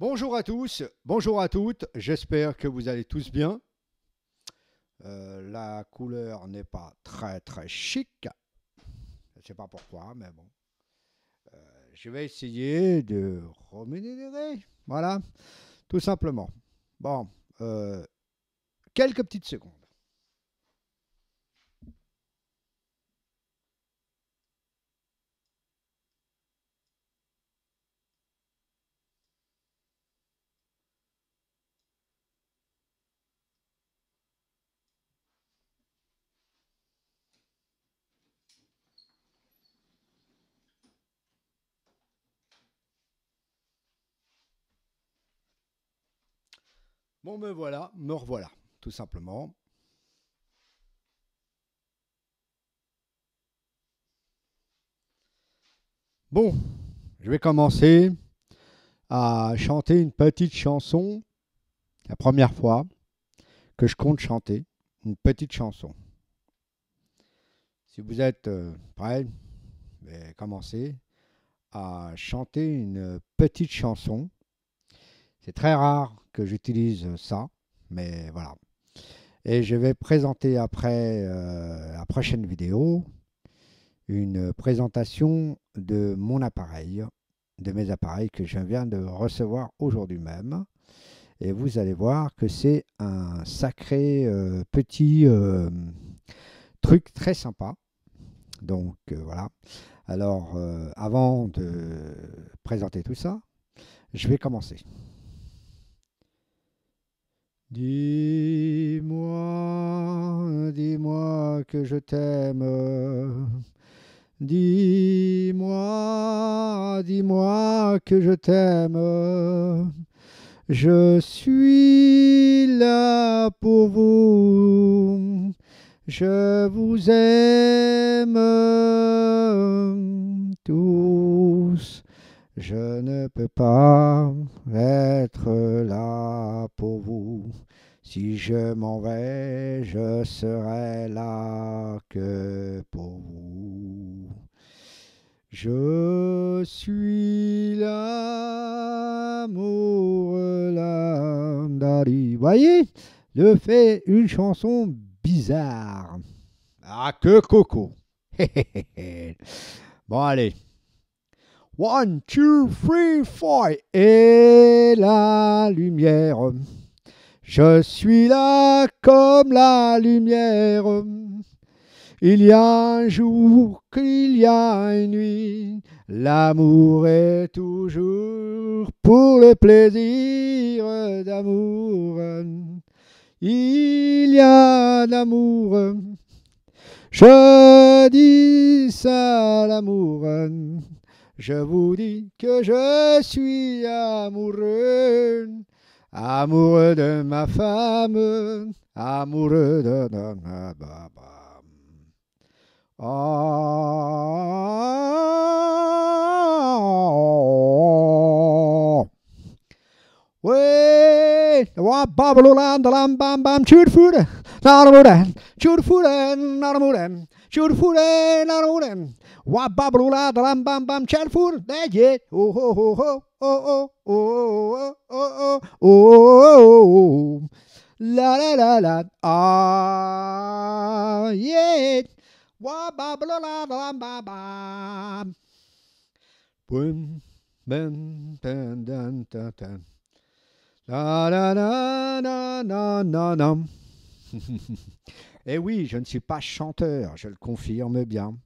Bonjour à tous, bonjour à toutes, j'espère que vous allez tous bien. Euh, la couleur n'est pas très très chic, je ne sais pas pourquoi, mais bon. Euh, je vais essayer de reménérer, voilà, tout simplement. Bon, euh, quelques petites secondes. Bon, me voilà, me revoilà, tout simplement. Bon, je vais commencer à chanter une petite chanson, la première fois que je compte chanter une petite chanson. Si vous êtes euh, prêts, vais commencer à chanter une petite chanson c'est très rare que j'utilise ça, mais voilà. Et je vais présenter après euh, la prochaine vidéo une présentation de mon appareil, de mes appareils que je viens de recevoir aujourd'hui même. Et vous allez voir que c'est un sacré euh, petit euh, truc très sympa. Donc voilà. Alors avant de présenter tout ça, je vais commencer. Dis-moi, dis-moi que je t'aime. Dis-moi, dis-moi que je t'aime. Je suis là pour vous. Je vous aime. Je ne peux pas être là pour vous. Si je m'en vais, je serai là que pour vous. Je suis l'amour, là. Voyez, je fais une chanson bizarre. Ah, que coco. bon, allez. One, two, three, four. Et la lumière. Je suis là comme la lumière. Il y a un jour qu'il y a une nuit. L'amour est toujours pour le plaisir d'amour. Il y a l'amour. Je dis ça l'amour. Je vous dis que je suis amoureux, amoureux de ma femme, amoureux de ma baba. Bubble land, lam bam bam, shoot food, not a Tjurfure laroren. Wababrula dram bam bam kärrfur. That's it. Oh ho ho ho. Oh oh oh oh oh oh oh. oh, oh, oh, oh, oh, oh, La la la la. Ah yeah. Wababrula dram bam bam. Boom. Ben, ben, dan, dan, dan. La la la la la la la. Eh oui, je ne suis pas chanteur, je le confirme bien.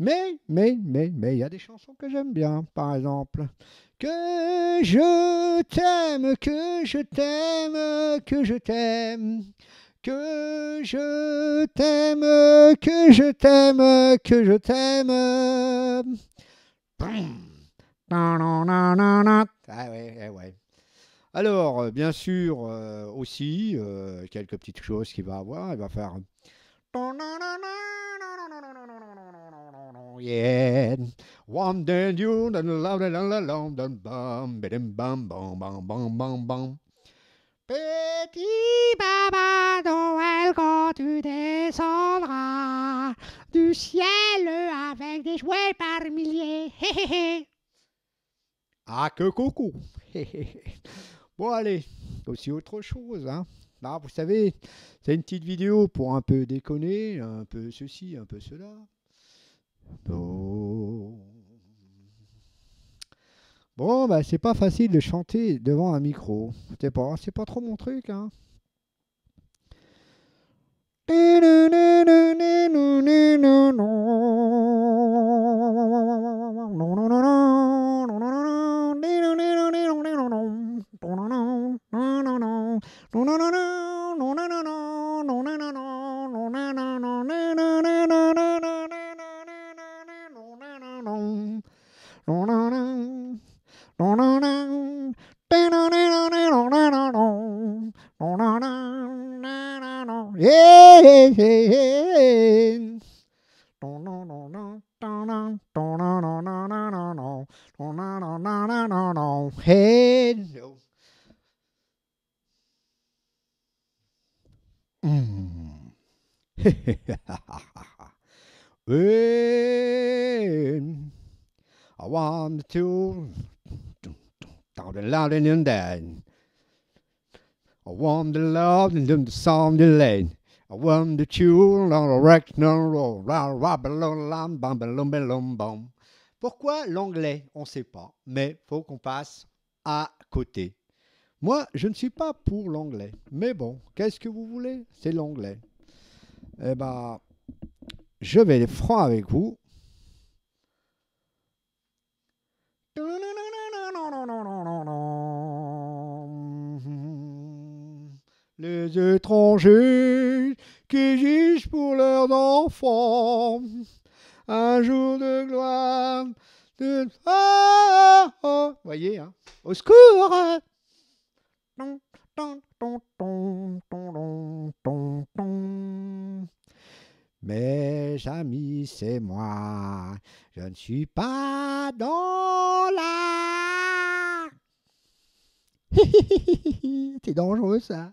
Mais, mais, mais, mais, il y a des chansons que j'aime bien, par exemple. Que je t'aime, que je t'aime, que je t'aime. Que je t'aime, que je t'aime, que je t'aime. Ah ouais, eh ouais. Alors, euh, bien sûr, euh, aussi, euh, quelques petites choses qu'il va avoir. Il va faire yeah. One day you done love it all along, done bum, bidim bum, bum, bum, bum, bum, bum. Petit Baba Noël, quand tu descendras du ciel avec des jouets par milliers. Hé hé hé. Ah, que coucou! bon, allez, aussi autre chose, hein. Bah, vous savez, c'est une petite vidéo pour un peu déconner, un peu ceci, un peu cela. Bon, bah, c'est pas facile de chanter devant un micro. C'est pas, c'est pas trop mon truc, hein. Yeah, when I want to down and loud and in there. I want the love and then the sound the lane. I want the tune on the wreck no roll Pourquoi l'anglais On ne sait pas, mais faut qu'on passe à côté. Moi, je ne suis pas pour l'anglais, mais bon, qu'est-ce que vous voulez? C'est l'anglais. Eh ben, je vais être franc avec vous. Les étrangers qui jugent pour leurs enfants un jour de gloire. De... Ah, ah, Voyez, hein au secours mes amis, c'est moi. Je ne suis pas dans la. c'est dangereux ça.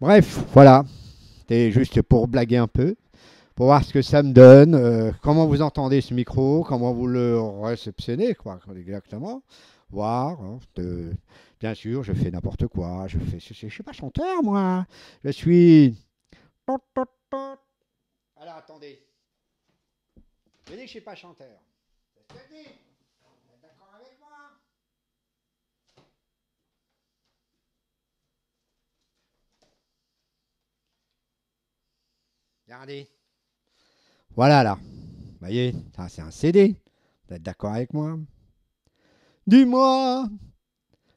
Bref, voilà. C'était juste pour blaguer un peu, pour voir ce que ça me donne, euh, comment vous entendez ce micro, comment vous le réceptionnez, quoi, exactement. Voir. Hein, de... Bien sûr, je fais n'importe quoi. Je fais, je, suis pas chanteur, moi. Je suis. Alors attendez. Je dis que je suis pas chanteur. D'accord avec moi Regardez. Voilà là. Vous voyez, ça c'est un CD. Vous êtes d'accord avec moi? Dis-moi,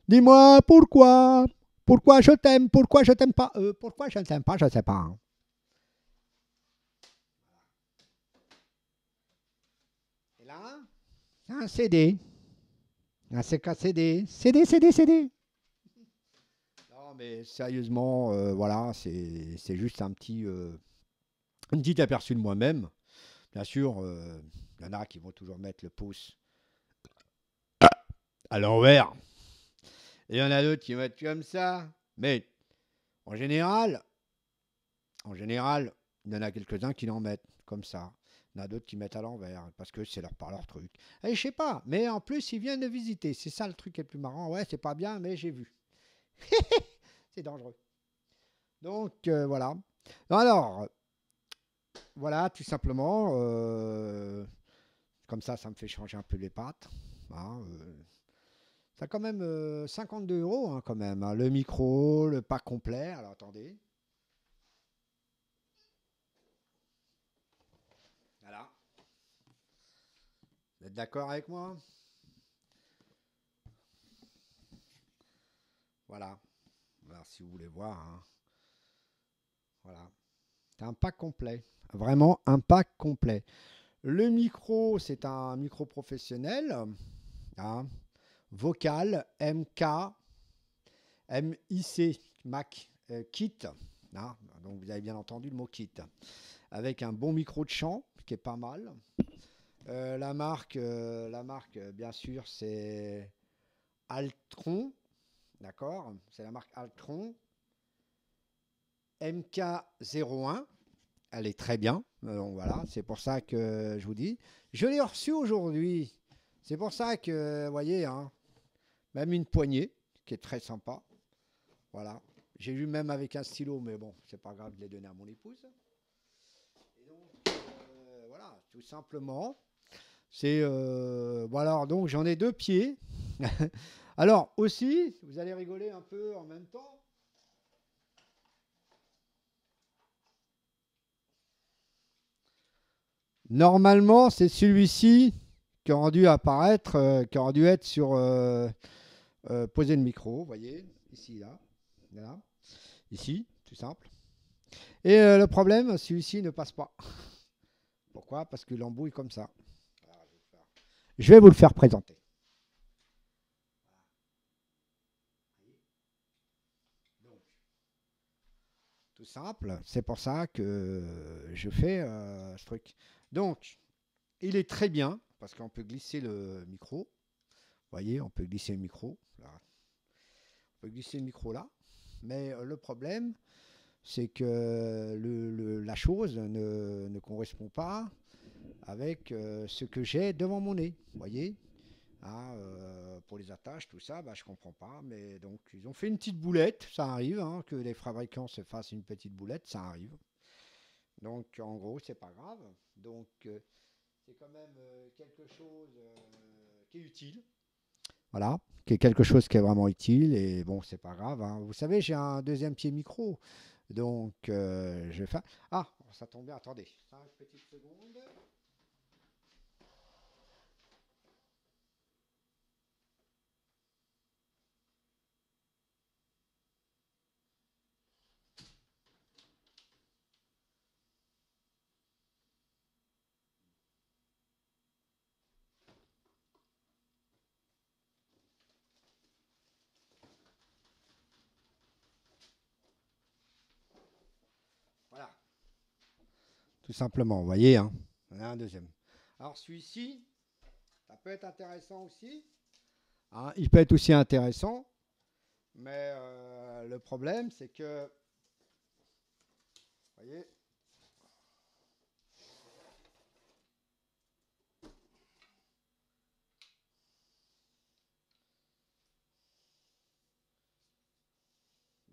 dis-moi pourquoi, pourquoi je t'aime, pourquoi je t'aime pas, euh, pourquoi je ne t'aime pas, je ne sais pas. Hein. Et là, c'est un CD. Un CK CD. CD, CD. Non, mais sérieusement, euh, voilà, c'est juste un petit. Euh, un petit aperçu de moi-même. Bien sûr, il euh, y en a qui vont toujours mettre le pouce à l'envers. Et il y en a d'autres qui être comme ça. Mais en général, en général, il y en a quelques-uns qui l'en mettent comme ça. Il y en a d'autres qui mettent à l'envers parce que c'est leur par leur truc. Et je sais pas, mais en plus, ils viennent de visiter. C'est ça le truc le plus marrant. Ouais, c'est pas bien, mais j'ai vu. c'est dangereux. Donc euh, voilà. Alors, voilà, tout simplement. euh, comme ça, ça me fait changer un peu les pattes. hein, euh. ça a quand même euh, 52 euros, hein, quand même. hein. Le micro, le pack complet. Alors attendez. Voilà. Vous d'accord avec moi? Voilà. Si vous voulez voir. hein. Voilà. C'est un pack complet. Vraiment un pack complet. Le micro, c'est un micro professionnel. hein, vocal MK MIC Mac euh, Kit. hein, donc vous avez bien entendu le mot kit. Avec un bon micro de chant qui est pas mal. Euh, la marque, euh, euh, bien sûr, c'est Altron. D'accord C'est la marque Altron. MK01. Elle est très bien. Donc voilà, c'est pour ça que je vous dis. Je l'ai reçu aujourd'hui. C'est pour ça que, vous voyez, hein, même une poignée qui est très sympa. Voilà. J'ai eu même avec un stylo, mais bon, c'est pas grave, je l'ai donné à mon épouse. Et donc, voilà, tout simplement. C'est. euh, voilà, donc j'en ai deux pieds. Alors, aussi, vous allez rigoler un peu en même temps. Normalement, c'est celui-ci qui aurait dû apparaître, euh, qui aurait dû être sur euh, euh, poser le micro, vous voyez, ici, là, là, ici, tout simple. Et le problème, celui-ci ne passe pas. Pourquoi? Parce que l'embout est comme ça. Alors, je vais faire- Je vais vous le faire présenter. Tout simple, c'est pour ça que je fais euh, ce truc. Donc, il est très bien parce qu'on peut glisser le micro. Vous voyez, on peut glisser le micro. On peut glisser le micro là. Mais euh, le problème, c'est que la chose ne correspond pas avec euh, ce que j'ai devant mon nez. Vous voyez Hein, euh, Pour les attaches, tout ça, bah, je comprends pas. Mais donc, ils ont fait une petite boulette. Ça arrive hein, que les fabricants se fassent une petite boulette. Ça arrive. Donc, en gros, c'est pas grave. Donc, euh, c'est quand même quelque chose qui est utile. Voilà, qui est quelque chose qui est vraiment utile. Et bon, c'est pas grave. hein. Vous savez, j'ai un deuxième pied micro. Donc, je vais faire. Ah, ça tombe bien. Attendez, 5 petites secondes. Voilà. Tout simplement, vous voyez, hein. On a un deuxième. Alors celui-ci, ça peut être intéressant aussi. Hein, il peut être aussi intéressant, mais euh, le problème, c'est que, vous voyez,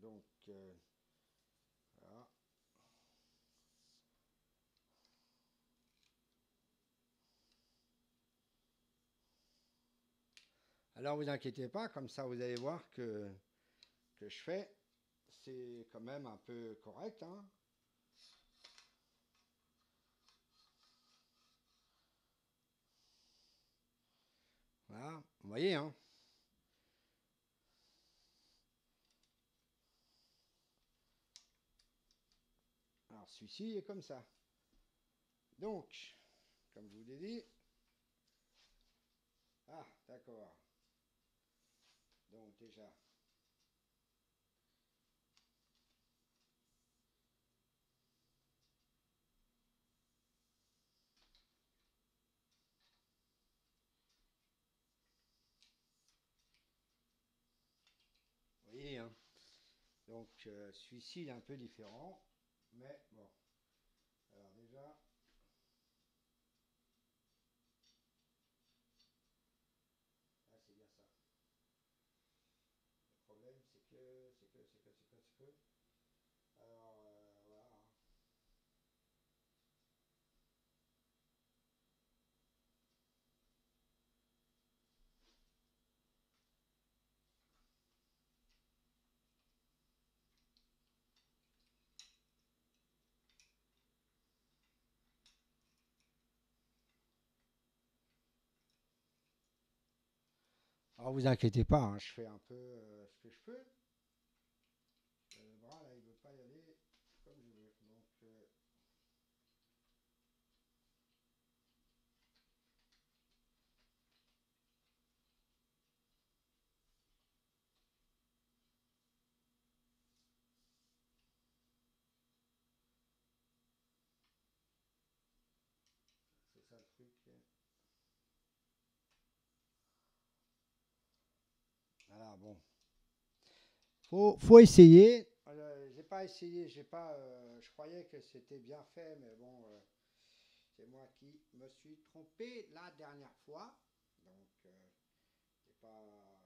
donc, euh, Alors vous inquiétez pas, comme ça vous allez voir que, que je fais, c'est quand même un peu correct. hein. Voilà, vous voyez, hein. Alors celui-ci est comme ça. Donc, comme je vous l'ai dit, ah, d'accord. Donc déjà. Vous voyez, hein. Donc euh, celui-ci est un peu différent, mais bon. Alors déjà. Ah, c'est bien ça. Le problème, c'est que, c'est que, c'est que, c'est que, c'est que. Alors vous inquiétez pas, hein, je fais un peu euh, ce que je peux. Le bras là, il veut pas y aller comme je veux. Donc, euh, c'est ça le truc. Voilà, bon. Faut, faut essayer. Euh, j'ai pas essayé, j'ai pas. euh, je croyais que c'était bien fait, mais bon, euh, c'est moi qui me suis trompé la dernière fois. Donc, c'est pas.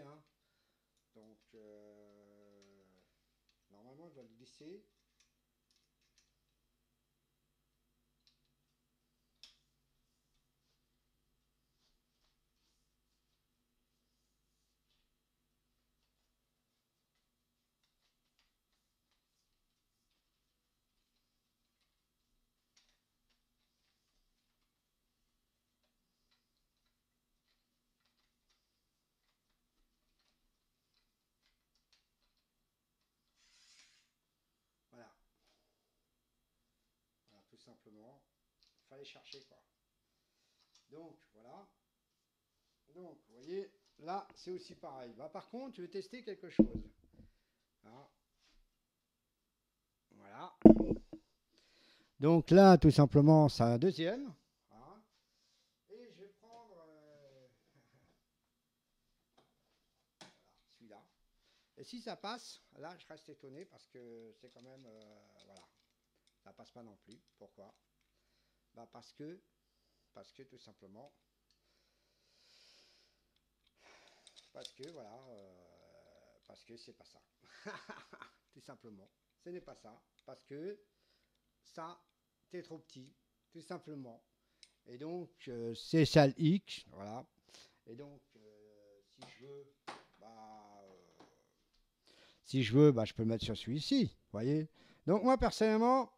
Hein Donc, euh, normalement, je dois le glisser. Voilà. Voilà, tout simplement. Fallait chercher quoi. Donc voilà. Donc, vous voyez, là, c'est aussi pareil. Bah, par contre, je vais tester quelque chose. Voilà. Donc là, tout simplement, c'est un deuxième. Et je vais prendre euh, celui-là. Et si ça passe, là, je reste étonné parce que c'est quand même, euh, voilà, ça passe pas non plus. Pourquoi? Bah parce que, parce que tout simplement, parce que voilà, euh, parce que c'est pas ça, tout simplement, ce n'est pas ça, parce que ça, t'es trop petit, tout simplement. Et donc, euh, c'est ça le hic, voilà. Et donc, euh, si je veux, bah, si je veux, bah, je peux le mettre sur celui-ci, voyez? Donc moi, personnellement,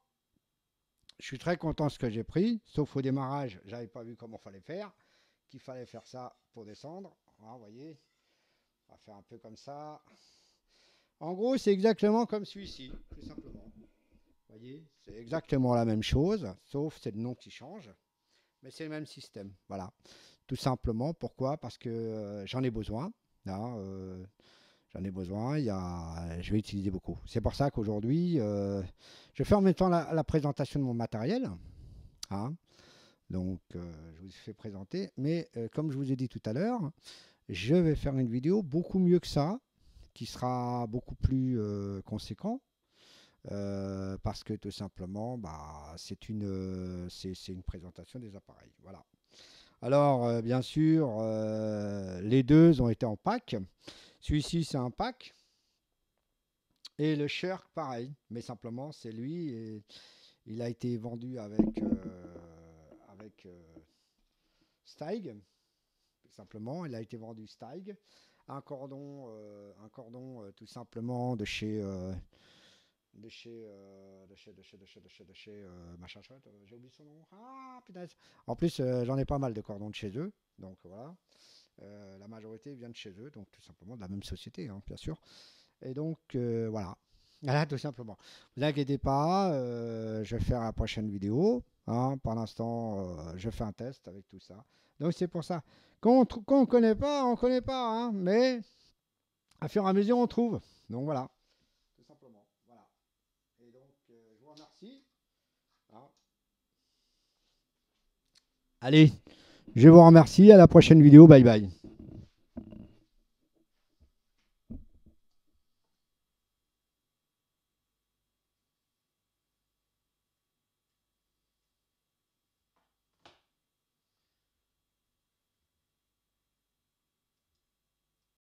je suis très content de ce que j'ai pris, sauf au démarrage, j'avais pas vu comment fallait faire, qu'il fallait faire ça pour descendre. Voilà, vous voyez, on va faire un peu comme ça. En gros, c'est exactement comme celui-ci, tout simplement. Vous voyez, c'est exactement la même chose, sauf c'est le nom qui change, mais c'est le même système. Voilà, tout simplement. Pourquoi? Parce que euh, j'en ai besoin. Là, euh, j'en ai besoin. Il y a, je vais utiliser beaucoup. C'est pour ça qu'aujourd'hui, euh, je fais en même temps la, présentation de mon matériel. hein. Donc, euh, je vous ai fait présenter. Mais euh, comme je vous ai dit tout à l'heure, je vais faire une vidéo beaucoup mieux que ça, qui sera beaucoup plus conséquent. parce que tout simplement, bah, c'est une, c'est une présentation des appareils. Voilà. Alors, bien sûr, les deux ont été en pack. Celui-ci, c'est un pack. Et le Shirk, pareil. Mais simplement, c'est lui. Et il a été vendu avec, euh, avec euh, simplement, il a été vendu Steig. Un cordon, euh, un cordon euh, tout simplement de chez. de chez, de chez, de chez, de chez, de chez, de chez, machin chouette, j'ai oublié son nom. Ah, putain. En plus, j'en ai pas mal de cordons de chez eux. Donc voilà. Euh, la majorité vient de chez eux, donc tout simplement de la même société, hein, bien sûr. Et donc euh, voilà. Voilà, tout simplement. Vous inquiétez pas, euh, je vais faire la prochaine vidéo. hein. Pour l'instant, je fais un test avec tout ça. Donc c'est pour ça. Quand on ne connaît pas, on ne connaît pas. hein, mais à fur et à mesure, on trouve. Donc voilà. Tout simplement. Voilà. Et donc, je vous remercie. hein. Allez, je vous remercie. À la prochaine vidéo. Bye bye.